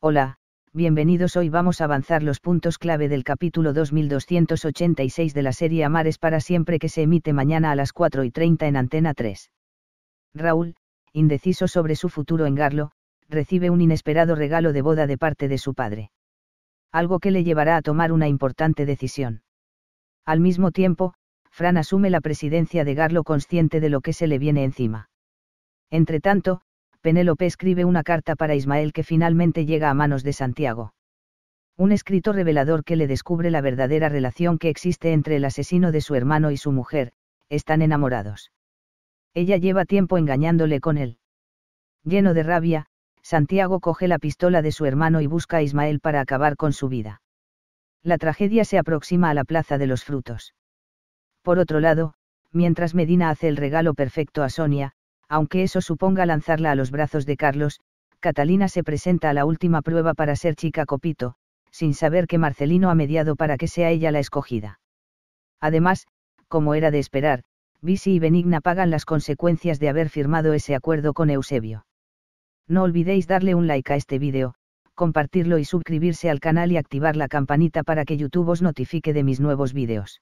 Hola, bienvenidos hoy vamos a avanzar los puntos clave del capítulo 2286 de la serie Amares para siempre que se emite mañana a las 4 y 30 en Antena 3. Raúl, indeciso sobre su futuro en Garlo, recibe un inesperado regalo de boda de parte de su padre. Algo que le llevará a tomar una importante decisión. Al mismo tiempo, Fran asume la presidencia de Garlo consciente de lo que se le viene encima. Entretanto, Penélope escribe una carta para Ismael que finalmente llega a manos de Santiago. Un escrito revelador que le descubre la verdadera relación que existe entre el asesino de su hermano y su mujer, están enamorados. Ella lleva tiempo engañándole con él. Lleno de rabia, Santiago coge la pistola de su hermano y busca a Ismael para acabar con su vida. La tragedia se aproxima a la Plaza de los Frutos. Por otro lado, mientras Medina hace el regalo perfecto a Sonia, aunque eso suponga lanzarla a los brazos de Carlos, Catalina se presenta a la última prueba para ser chica copito, sin saber que Marcelino ha mediado para que sea ella la escogida. Además, como era de esperar, Visi y Benigna pagan las consecuencias de haber firmado ese acuerdo con Eusebio. No olvidéis darle un like a este vídeo, compartirlo y suscribirse al canal y activar la campanita para que YouTube os notifique de mis nuevos vídeos.